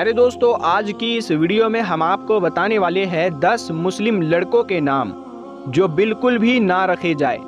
प्यारे दोस्तों, आज की इस वीडियो में हम आपको बताने वाले हैं 10 मुस्लिम लड़कों के नाम, जो बिल्कुल भी ना रखे जाए।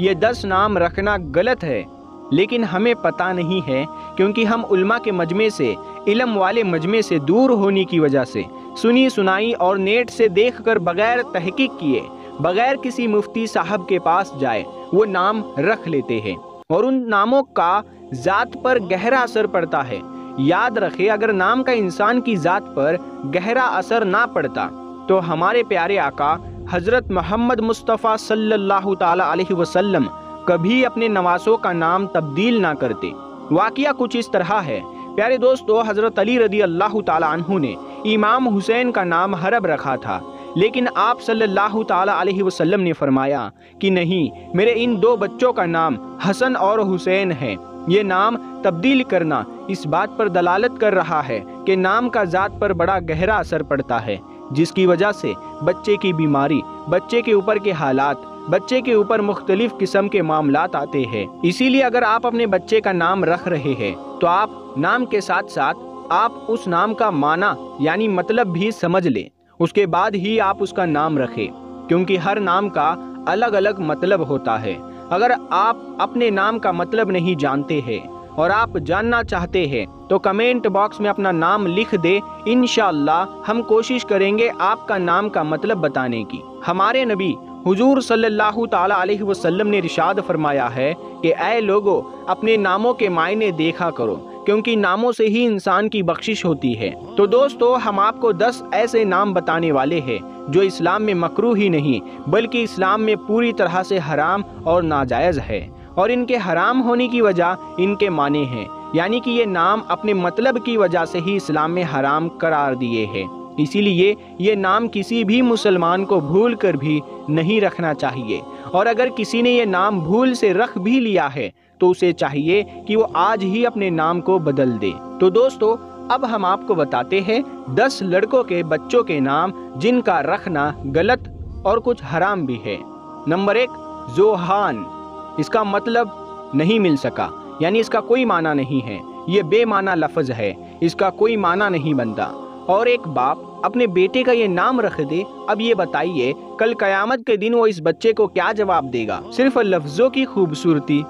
ये 10 नाम रखना गलत है, लेकिन हमें पता नहीं है, क्योंकि हम उल्मा के मजमे से, इलम वाले मजमे से दूर होने की वजह से, सुनी सुनाई और नेट से देखकर बगैर तहकीक किए, बगैर किसी मुफ्ती साहब के पास जाए, वो नाम रख लेते हैं। और उन नामों का ज़ात पर गहरा असर पड़ता है। याद रखे, अगर नाम का इंसान की ज़ात पर गहरा असर ना पड़ता तो हमारे प्यारे आका, हज़रत मोहम्मद मुस्तफ़ा सल्लल्लाहु अलैहि वसल्लम कभी अपने नवासों का नाम तब्दील ना करते। वाक़िया कुछ इस तरह है। प्यारे दोस्तों, हज़रत अली रदी अल्लाह तु ने इमाम हुसैन का नाम हरब रखा था, लेकिन आप सल्लल्लाहु अलैहि वसल्लम ने फरमाया कि नहीं, मेरे इन दो बच्चों का नाम हसन और हुसैन है। ये नाम तब्दील करना इस बात पर दलालत कर रहा है कि नाम का ज़ात पर बड़ा गहरा असर पड़ता है, जिसकी वजह से बच्चे की बीमारी, बच्चे के ऊपर के हालात, बच्चे के ऊपर मुख्तलिफ़ किस्म के मामला आते हैं। इसीलिए अगर आप अपने बच्चे का नाम रख रहे हैं तो आप नाम के साथ साथ आप उस नाम का माना, यानी मतलब भी समझ लें। उसके बाद ही आप उसका नाम रखें, क्योंकि हर नाम का अलग अलग मतलब होता है। अगर आप अपने नाम का मतलब नहीं जानते हैं और आप जानना चाहते हैं तो कमेंट बॉक्स में अपना नाम लिख दे। इन हम कोशिश करेंगे आपका नाम का मतलब बताने की। हमारे नबी हुजूर सल्लल्लाहु अलैहि वसल्लम ने रिशाद फरमाया है कि, ऐ लोगो, अपने नामों के मायने देखा करो। क्योंकि नामों से ही इंसान की बख्शिश होती है। तो दोस्तों, हम आपको दस ऐसे नाम बताने वाले हैं, जो इस्लाम में मकरू ही नहीं, बल्कि इस्लाम में पूरी तरह से हराम और नाजायज़ है। और इनके हराम होने की वजह इनके माने हैं, यानी कि ये नाम अपने मतलब की वजह से ही इस्लाम में हराम करार दिए हैं। इसीलिए ये नाम किसी भी मुसलमान को भूल कर भी नहीं रखना चाहिए। और अगर किसी ने ये नाम भूल से रख भी लिया है तो उसे चाहिए कि वो आज ही अपने नाम को बदल दे। तो दोस्तों, अब हम आपको बताते हैं दस लड़कों के बच्चों के नाम जिनका रखना गलत और कुछ हराम भी है। नंबर एक, जोहान। इसका मतलब नहीं मिल सका, यानी इसका कोई माना नहीं है। ये बेमाना लफज है, इसका कोई माना नहीं बनता। और एक बाप अपने बेटे का ये नाम रख दे, अब ये बताइए, कल कयामत के दिन वो इस बच्चे को क्या जवाब देगा? सिर्फ़ लफ्ज़ों की खूबसूरती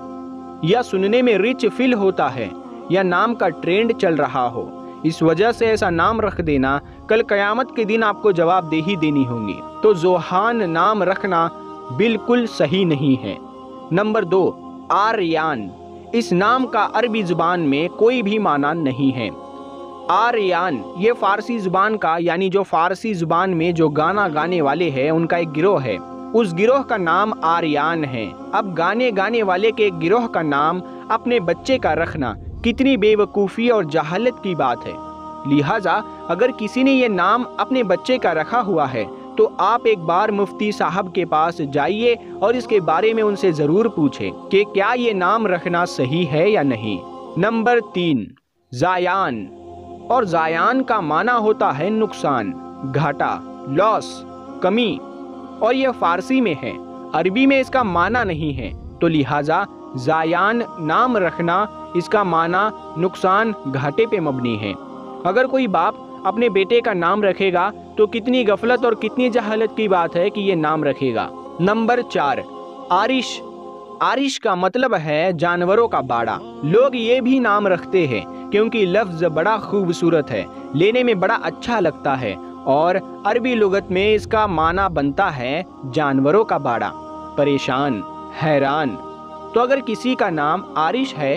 या सुनने में रिच फील होता है, या नाम का ट्रेंड चल रहा हो। इस वजह से ऐसा नाम रख देना, कल कयामत के दिन आपको जवाब दे ही देनी होगी। तो जोहान नाम रखना बिल्कुल सही नहीं है। नंबर दो, आर्यान। इस नाम का अरबी ज़ुबान में कोई भी माना नहीं है। आर्यान, ये फारसी ज़ुबान का, यानी जो फारसी ज़ुबान में जो गाना गाने वाले हैं, उनका एक गिरोह है। उस गिरोह का नाम आर्यान है। अब गाने गाने वाले के गिरोह का नाम अपने बच्चे का रखना कितनी बेवकूफ़ी और जहालत की बात है। लिहाजा अगर किसी ने ये नाम अपने बच्चे का रखा हुआ है तो आप एक बार मुफ्ती साहब के पास जाइए और इसके बारे में उनसे ज़रूर पूछें कि क्या ये नाम रखना सही है या नहीं। नंबर तीन, जायान। और जायान का माना होता है नुकसान, घाटा, लॉस, कमी। और यह फारसी में है। अरबी में इसका माना नहीं है। तो लिहाजा, जायान नाम रखना, इसका माना नुकसान घाटे पे मबनी है। अगर कोई बाप अपने बेटे का नाम रखेगा तो कितनी गफलत और कितनी जहालत की बात है कि ये नाम रखेगा। नंबर चार, आरिश। आरिश का मतलब है जानवरों का बाड़ा। लोग ये भी नाम रखते हैं, क्योंकि लफ्ज़ बड़ा खूबसूरत है, लेने में बड़ा अच्छा लगता है। और अरबी लुगत में इसका माना बनता है जानवरों का बाड़ा। परेशान, हैरान। तो अगर किसी का नाम आरिश है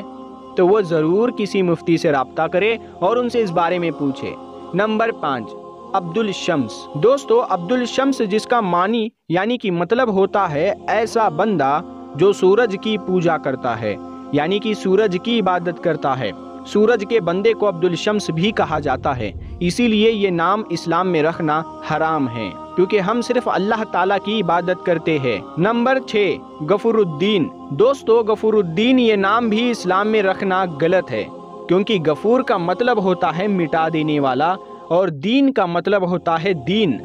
तो वो ज़रूर किसी मुफ्ती से रबता करे और उनसे इस बारे में पूछे। नंबर पाँच, अब्दुल शम्स। दोस्तों, अब्दुल शम्स जिसका मानी, यानी कि मतलब होता है ऐसा बंदा जो सूरज की पूजा करता है, यानी कि सूरज की इबादत करता है। सूरज के बंदे को अब्दुल शम्स भी कहा जाता है। इसीलिए ये नाम इस्लाम में रखना हराम है, क्योंकि हम सिर्फ़ अल्लाह ताला की इबादत करते हैं। नंबर छः, गफुरुद्दीन। दोस्तों, गफुरुद्दीन ये नाम भी इस्लाम में रखना गलत है, क्योंकि गफूर का मतलब होता है मिटा देने वाला और दीन का मतलब होता है दीन।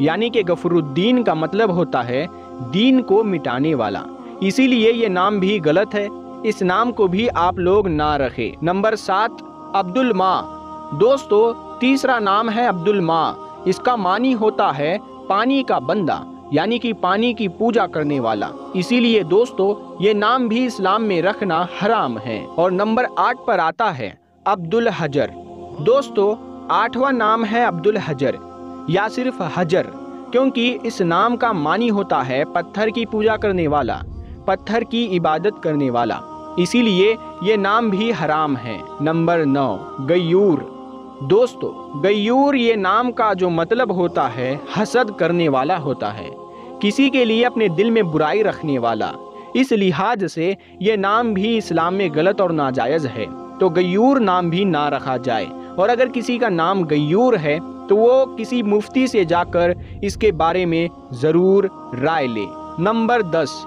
यानी कि गफरुद्दीन का मतलब होता है दीन को मिटाने वाला। इसीलिए ये नाम भी गलत है, इस नाम को भी आप लोग ना रखें। नंबर सात, अब्दुल माँ। दोस्तों तीसरा नाम है अब्दुल माँ। इसका मानी होता है पानी का बंदा, यानी कि पानी की पूजा करने वाला। इसीलिए दोस्तों, ये नाम भी इस्लाम में रखना हराम है। और नंबर आठ पर आता है अब्दुल हजर। दोस्तों, आठवां नाम है अब्दुल हजर, या सिर्फ़ हजर, क्योंकि इस नाम का मानी होता है पत्थर की पूजा करने वाला, पत्थर की इबादत करने वाला। इसीलिए ये नाम भी हराम है। नंबर नौ, गयूर। दोस्तों, गयूर ये नाम का जो मतलब होता है, हसद करने वाला होता है। किसी के लिए अपने दिल में बुराई रखने वाला। इस लिहाज से ये नाम भी इस्लाम में गलत और नाजायज़ है। तो गयूर नाम भी ना रखा जाए। और अगर किसी का नाम गयूर है तो वो किसी मुफ्ती से जाकर इसके बारे में ज़रूर राय ले। नंबर दस,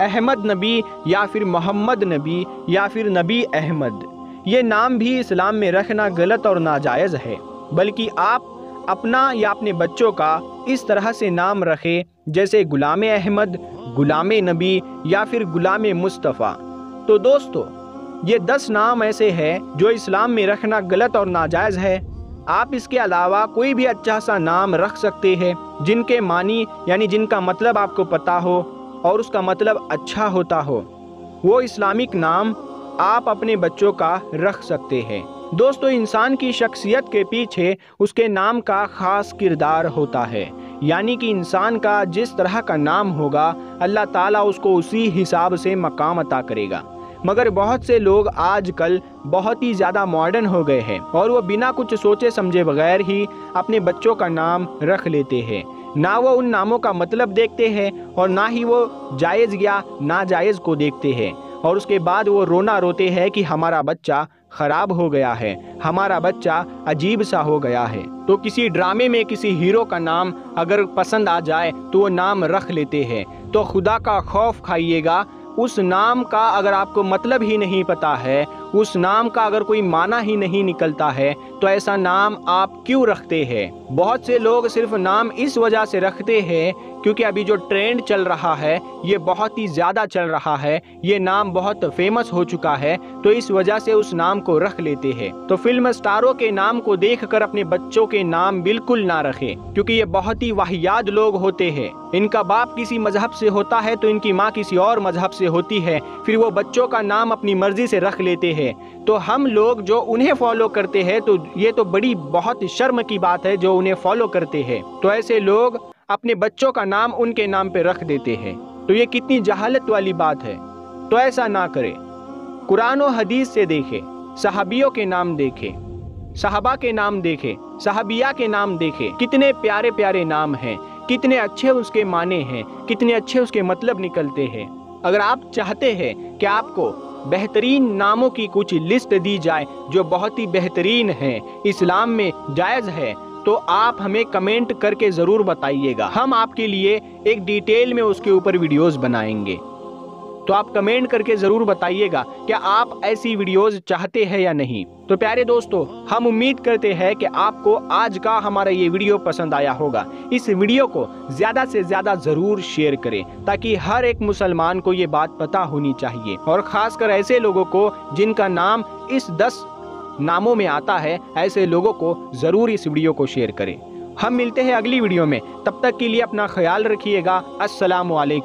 अहमद नबी या फिर मोहम्मद नबी या फिर नबी अहमद। ये नाम भी इस्लाम में रखना गलत और नाजायज़ है, बल्कि आप अपना या अपने बच्चों का इस तरह से नाम रखें जैसे गुलाम अहमद, गुलाम नबी या फिर गुलाम मुस्तफ़ा। तो दोस्तों, ये दस नाम ऐसे हैं जो इस्लाम में रखना गलत और नाजायज़ है। आप इसके अलावा कोई भी अच्छा सा नाम रख सकते हैं, जिनके मानी यानी जिनका मतलब आपको पता हो और उसका मतलब अच्छा होता हो। वो इस्लामिक नाम आप अपने बच्चों का रख सकते हैं। दोस्तों, इंसान की शख्सियत के पीछे उसके नाम का ख़ास किरदार होता है। यानी कि इंसान का जिस तरह का नाम होगा, अल्लाह ताला उसको उसी हिसाब से मकाम अता करेगा। मगर बहुत से लोग आजकल बहुत ही ज़्यादा मॉडर्न हो गए हैं और वो बिना कुछ सोचे समझे बगैर ही अपने बच्चों का नाम रख लेते हैं। ना वो उन नामों का मतलब देखते हैं और ना ही वो जायज़ या नाजायज़ को देखते हैं। और उसके बाद वो रोना रोते हैं कि हमारा बच्चा ख़राब हो गया है, हमारा बच्चा अजीब सा हो गया है। तो किसी ड्रामे में किसी हीरो का नाम अगर पसंद आ जाए तो वो नाम रख लेते हैं। तो खुदा का खौफ खाइएगा, उस नाम का अगर आपको मतलब ही नहीं पता है, उस नाम का अगर कोई माना ही नहीं निकलता है तो ऐसा नाम आप क्यों रखते हैं? बहुत से लोग सिर्फ़ नाम इस वजह से रखते हैं क्योंकि अभी जो ट्रेंड चल रहा है, ये बहुत ही ज़्यादा चल रहा है, ये नाम बहुत फ़ेमस हो चुका है तो इस वजह से उस नाम को रख लेते हैं। तो फ़िल्म स्टारों के नाम को देखकर अपने बच्चों के नाम बिल्कुल ना रखें, क्योंकि ये बहुत ही वाहियात लोग होते हैं। इनका बाप किसी मज़हब से होता है तो इनकी माँ किसी और मज़हब से होती है, फिर वो बच्चों का नाम अपनी मर्ज़ी से रख लेते हैं। तो हम लोग जो उन्हें फॉलो करते हैं तो ये तो बड़ी बहुत शर्म की बात है, जो उन्हें फॉलो करते हैं। तो ऐसे लोग अपने बच्चों का नाम उनके नाम पर रख देते हैं। तो ये कितनी जहालत वाली बात है। तो ऐसा ना करें। कुरान और हदीस से देखें। सहाबियों के नाम देखें। साहबा के नाम देखें। साहबिया के नाम देखें। कितने प्यारे प्यारे नाम हैं। कितने अच्छे उसके माने हैं। कितने अच्छे उसके मतलब निकलते हैं। अगर आप चाहते हैं कि आपको बेहतरीन नामों की कुछ लिस्ट दी जाए, जो बहुत ही बेहतरीन है, इस्लाम में जायज़ है तो आप हमें कमेंट करके ज़रूर बताइएगा। हम आपके लिए एक डिटेल में उसके ऊपर वीडियोस बनाएँगे। तो आप कमेंट करके ज़रूर बताइएगा, क्या आप ऐसी वीडियोस चाहते हैं या नहीं। तो प्यारे दोस्तों, हम उम्मीद करते हैं कि आपको आज का हमारा ये वीडियो पसंद आया होगा। इस वीडियो को ज़्यादा से ज़्यादा ज़रूर शेयर करें, ताकि हर एक मुसलमान को ये बात पता होनी चाहिए। और ख़ासकर ऐसे लोगों को जिनका नाम इस दस नामों में आता है, ऐसे लोगों को ज़रूर इस वीडियो को शेयर करें। हम मिलते हैं अगली वीडियो में। तब तक के लिए अपना ख्याल रखिएगा। अस्सलाम वालेकुम